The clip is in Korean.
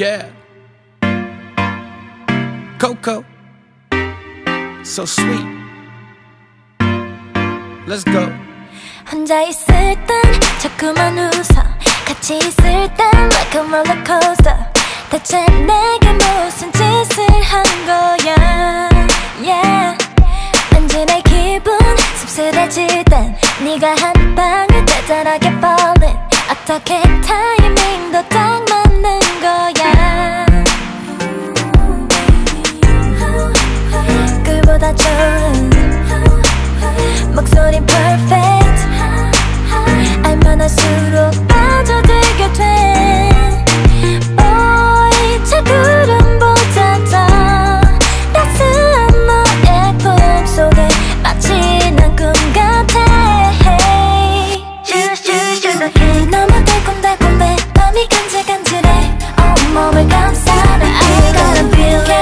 Yeah. Coco. So sweet. Let's go. 혼자 있을 땐 자꾸만 웃어 같이 있을 땐 like a roller coaster 대체 내게 무슨 짓을 한 거야 yeah 왠지 내 기분 씁쓸해질 땐 네가 한 방울 달달하게 falling 어떻게 타이밍도 딱 좋은 목소리 perfect. 알만 할수록 빠져들게 돼. Boy 차 구름보다 더. 따스한 너의 품속에 마치 난 꿈 같아. Hey. 너무 달콤달콤해. 맘이 간질간질해. 온몸을 감싸라 I gotta feel it